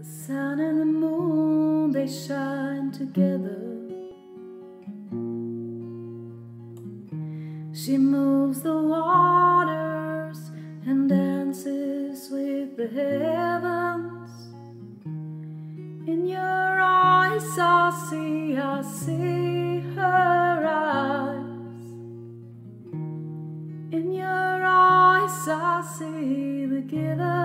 The sun and the moon, they shine together. She moves the waters and dances with the heavens. In your eyes, I see, I see her eyes. In your eyes, I see the giver.